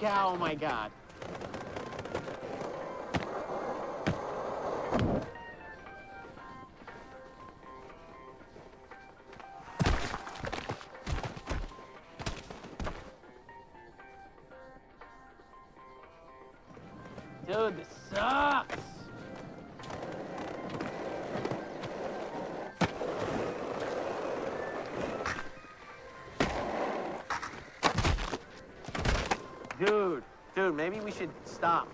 cow, oh my god. Dude, this sucks. Dude, dude, maybe we should stop.